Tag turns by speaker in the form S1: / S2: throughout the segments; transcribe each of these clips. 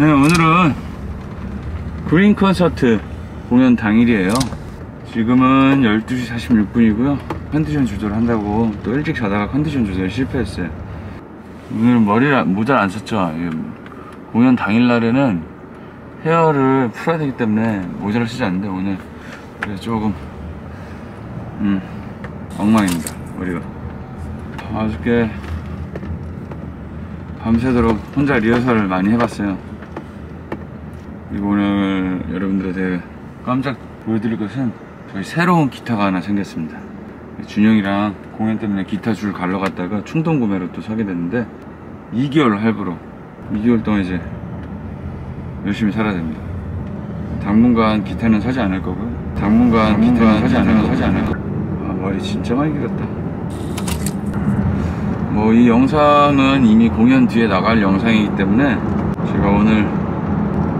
S1: 네, 오늘은 그린 콘서트 공연 당일이에요. 지금은 12시 46분이고요. 컨디션 조절 한다고 또 일찍 자다가 컨디션 조절 실패했어요. 오늘은 머리를 모자를 안 썼죠. 이 공연 당일날에는 헤어를 풀어야 되기 때문에 모자를 쓰지 않는데 오늘 그래서 조금 음 엉망입니다 머리가 어저께 밤새도록 혼자 리허설을 많이 해봤어요 오늘 여러분들한테 깜짝 보여드릴 것은 저희 새로운 기타가 하나 생겼습니다. 준영이랑 공연 때문에 기타 줄 갈러 갔다가 충동 구매로 또 사게 됐는데 2개월 할부로 2개월 동안 이제 열심히 살아야 됩니다. 당분간 기타는 사지 않을 거고요. 당분간 기타는 사지 않을 거 사지 않을 거 아, 머리 진짜 많이 길었다. 뭐 이 영상은 이미 공연 뒤에 나갈 영상이기 때문에 제가 오늘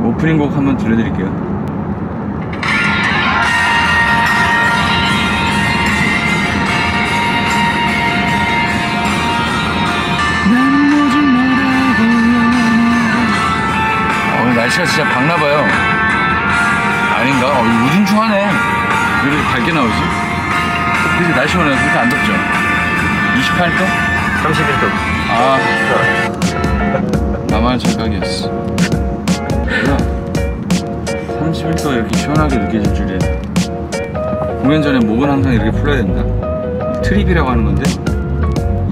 S1: 오프닝 곡 한번 들려드릴게요 어, 날씨가 진짜 밝나봐요 아닌가? 어, 우중충하네 왜 이렇게 밝게 나오지? 그치 날씨 오늘 그렇게 안 덥죠? 28도?
S2: 31도.
S1: 아 나만 착각이었어 31도가 이렇게 시원하게 느껴질 줄이야. 공연 전에 목은 항상 이렇게 풀어야 된다. 트립이라고 하는 건데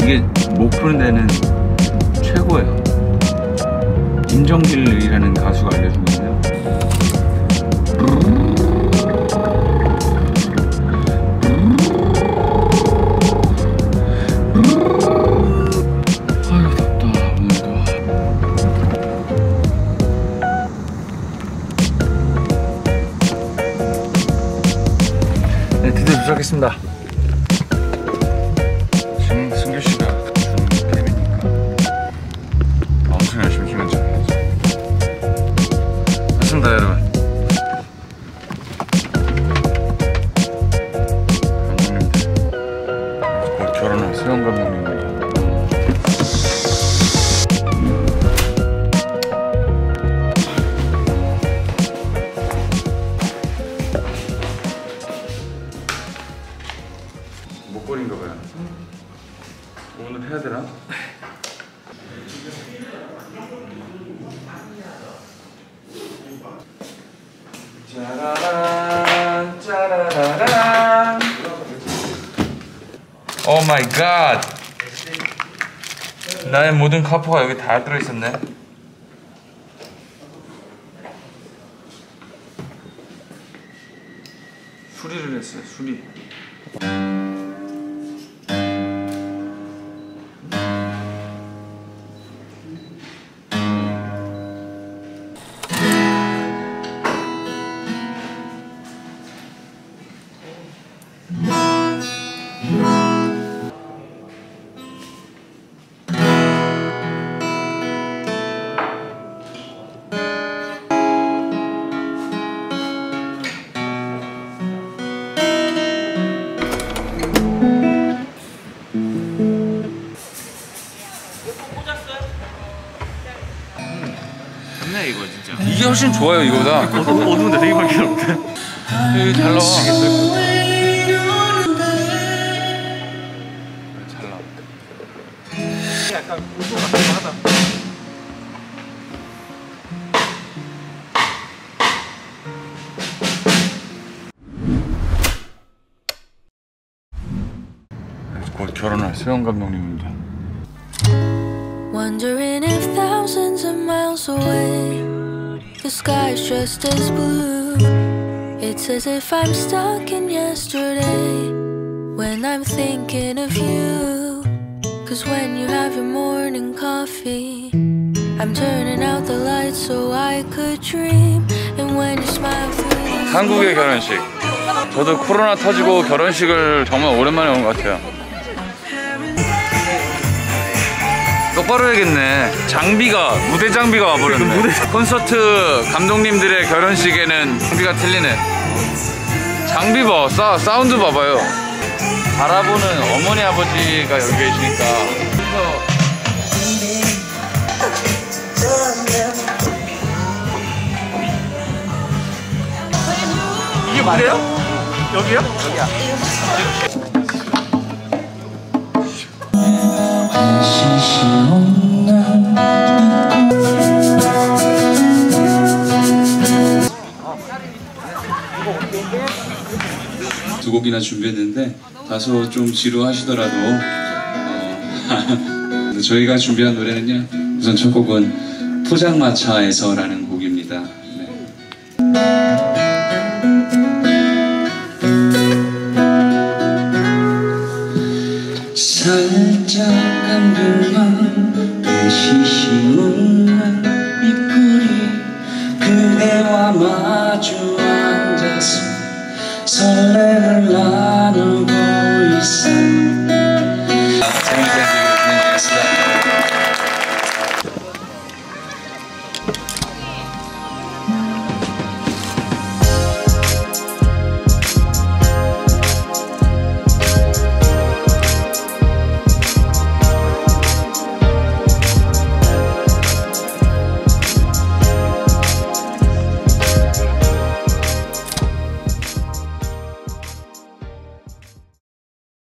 S1: 이게 목 푸는 데는 최고예요. 김정길이라는 가수가 알려준 건데요 결혼할 수영 감독님입니다 목걸이인가 봐요. 오늘 해야 되나? 짜라 오 마이 갓 나의 모든 카포가 여기 다 들어있었네. 수리를 했어요 수리 훨씬 좋아요 이거보다
S2: 어두운데 되게 밝게 나오는데.
S1: 잘 나와 잘 나와
S2: 약간 고소 같은 거 하다.
S1: 곧 결혼할 수영 감독님입니다
S3: Wondering if thousands of miles away the sky's just as blue. It's as if I'm stuck in yesterday when I'm thinking of you. Cause when you have your morning coffee, I'm turning out the lights so I could dream. And when you smile through the
S1: 한국의 결혼식 저도 코로나 터지고 결혼식을 정말 오랜만에 온 것 같아요 똑바로 해야겠네. 장비가 무대 장비가 와버렸네. 무대... 콘서트 감독님들의 결혼식에는 장비가 틀리네. 장비 봐 사, 사운드 봐봐요. 바라보는 어머니 아버지가 여기 계시니까. 이게
S2: 맞아요? 여기요? 여기야.
S1: 두 곡이나 준비했는데 다소 좀 지루하시더라도 어, 저희가 준비한 노래는요 우선 첫 곡은 포장마차에서라는 곡입니다 네. 살짝 감긴 맘 배시시는 입꼬리 그대와 마 Carolina